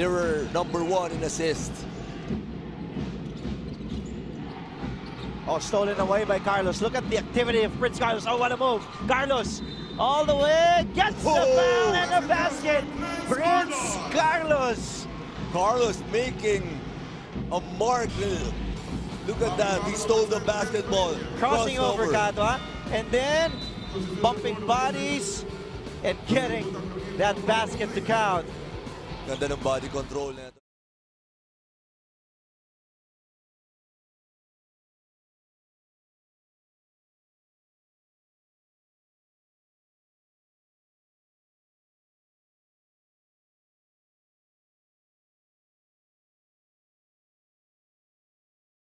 Mirror number one in assist. Oh, stolen away by Carlos. Look at the activity of Prince Carlos. Oh, what a move. Carlos, all the way, gets the Oh. foul and the basket. Prince Carlos. Carlos making a mark. Look at that. He stole the basketball. Crossing over Kadwa. And then bumping bodies and getting that basket to count. Ganda ng body control na ito.